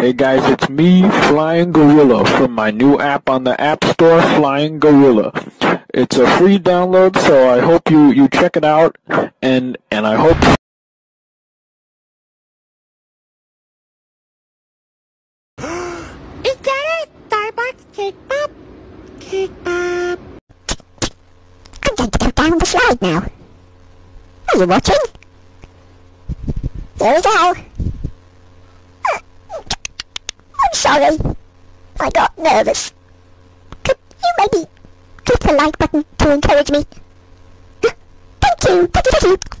Hey guys, it's me, Flying Gorilla, from my new app on the App Store, Flying Gorilla. It's a free download, so I hope you, you check it out, and, and I hope Is that a Starbucks cake pop? Cake pop. I'm going to go down the slide now. Are you watching? There we go. I'm sorry. I got nervous. Could you maybe click the like button to encourage me? Thank you. Thank you. Thank you.